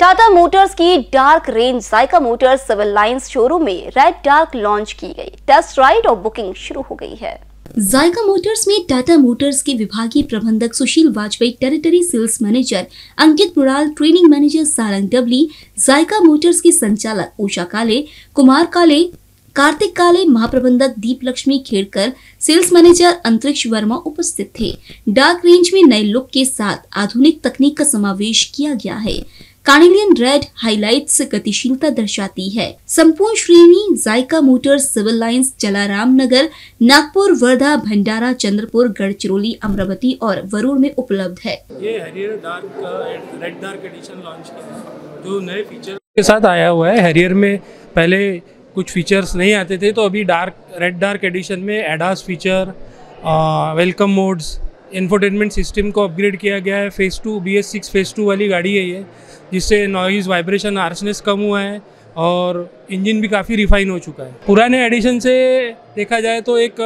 Tata Motors की dark range Jayka Motors Civil Lines showroom में red dark launch की गई। टेस्ट राइड और बुकिंग शुरू हो गई है। जायका मोटर्स में टाटा मोटर्स के विभागीय प्रबंधक Sushil Vajpayee, territory sales manager Ankit Mural, training manager Sarang Dabli, Zaika motors के संचालक उषा काले, कुमार काले, कार्तिक काले, महाप्रबंधक दीप लक्ष्मी खेड़कर, सेल्स मैनेजर अंतरिक्ष वर्मा उपस्थित थे। डार्क रेंज में नए लुक के साथ आधुनिक तकनीक का समावेश किया गया है। कार्नेलियन रेड हाइलाइट्स गतिशीलता दर्शाती है। संपूर्ण श्रेणी Jayka Motors Civil Lines Jalaram Nagar Nagpur Wardha Bhandara Chandrapur Gadchiroli Amravati और वरुण में उपलब्ध है। ये Harrier dark red dark edition launch किया जो नए फीचर के साथ आया हुआ है हैरियर में पहले कुछ फीचर्स नहीं आते थे तो अभी डार्क रेड डार्क एडिशन में ADAS feature welcome modes infotainment system को अपग्रेड किया गया है। Phase two B S six phase two वाली गाड़ी है ये, जिससे नॉइज़ वाइब्रेशन आर्सनेस कम हुआ है और इंजन भी काफ़ी रिफाइन हो चुका है। पुराने एडिशन से देखा जाए तो एक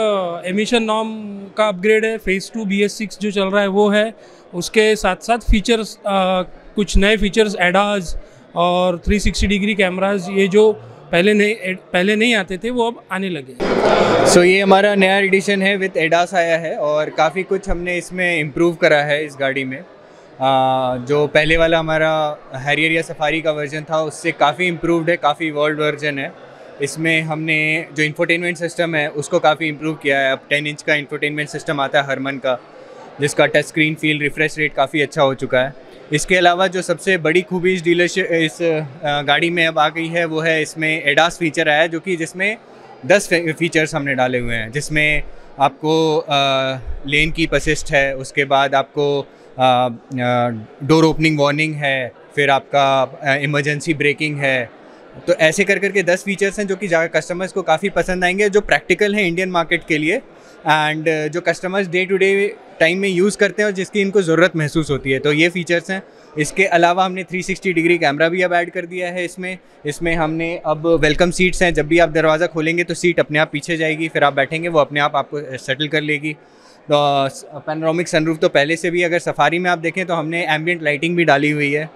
एमिशन नॉर्म का अपग्रेड है। Phase two B S six जो चल रहा है वो है। उसके साथ साथ फीचर्स कुछ नए फीचर्स एडाज और 360 डिग्री कैमराज ये जो पहले नहीं पहले नहीं आते थे वो अब आने लगे सो so, ये हमारा नया एडिशन है विद एडास आया है और काफ़ी कुछ हमने इसमें इम्प्रूव करा है इस गाड़ी में। आ, जो पहले वाला हमारा हैरियर या सफारी का वर्जन था उससे काफ़ी इम्प्रूवड है काफ़ी वर्ल्ड वर्जन है। इसमें हमने जो इंफोटेनमेंट सिस्टम है उसको काफ़ी इम्प्रूव किया है। अब टेन इंच का इंफोटेनमेंट सिस्टम आता है हरमन का। जिसका touch screen feel refresh rate काफ़ी अच्छा हो चुका है। इसके अलावा जो सबसे बड़ी खूबी इस डीलरशिप इस गाड़ी में अब आ गई है वो है इसमें एडास फीचर आया जो कि जिसमें दस फीचर्स हमने डाले हुए हैं। जिसमें आपको आ, लेन की पसिस्ट है उसके बाद आपको डोर ओपनिंग वार्निंग है फिर आपका इमरजेंसी ब्रेकिंग है। तो ऐसे कर करके दस फीचर्स हैं जो कि ज़्यादा कस्टमर्स को काफ़ी पसंद आएँगे जो प्रैक्टिकल हैं इंडियन मार्केट के लिए। एंड जो customers day to day time में यूज़ करते हैं और जिसकी इनको ज़रूरत महसूस होती है। तो ये फीचर्स हैं। इसके अलावा हमने 360 डिग्री कैमरा भी अब ऐड कर दिया है इसमें। इसमें हमने अब वेलकम सीट्स हैं। जब भी आप दरवाज़ा खोलेंगे तो सीट अपने आप पीछे जाएगी, फिर आप बैठेंगे, वो अपने आप आपको सेटल कर लेगी। तो पैनोरामिक सनरूफ तो पहले से भी अगर सफारी में आप देखें तो हमने एम्बियट लाइटिंग भी डाली हुई है।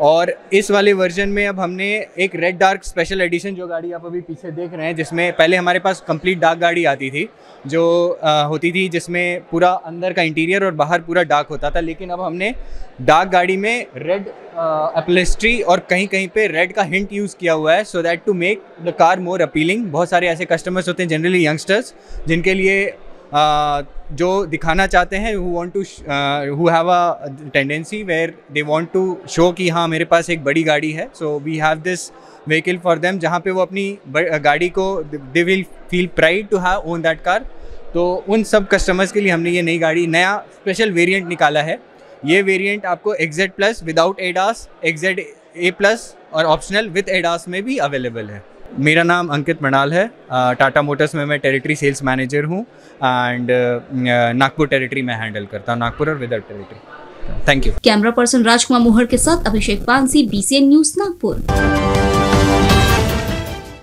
और इस वाले वर्जन में अब हमने एक रेड डार्क स्पेशल एडिशन जो गाड़ी आप अभी पीछे देख रहे हैं जिसमें पहले हमारे पास कंप्लीट डार्क गाड़ी आती थी जो आ, होती थी जिसमें पूरा अंदर का इंटीरियर और बाहर पूरा डार्क होता था लेकिन अब हमने डार्क गाड़ी में रेड एप्लेस्ट्री और कहीं कहीं पे रेड का हिंट यूज़ किया हुआ है so that to make the car more appealing बहुत सारे ऐसे कस्टमर्स होते हैं जनरली यंगस्टर्स जिनके लिए जो दिखाना चाहते हैं who want to who have a tendency where they want to show कि हाँ मेरे पास एक बड़ी गाड़ी है। So we have this vehicle for them जहाँ पे वो अपनी गाड़ी को they will feel pride to have own that car तो उन सब कस्टमर्स के लिए हमने ये नई गाड़ी, नया स्पेशल वेरिएंट निकाला है। ये वेरिएंट आपको XZ plus without ADAS XZ A plus और ऑप्शनल विद एडास में भी अवेलेबल है। मेरा नाम अंकित मणाल है। टाटा मोटर्स में मैं टेरिटरी सेल्स मैनेजर हूँ एंड नागपुर टेरिटरी में हैंडल करता हूँ, नागपुर और Vidarbha territory thank you camera person Rajkumar Mohar के साथ अभिषेक पानसी बीसीएन न्यूज़ नागपुर।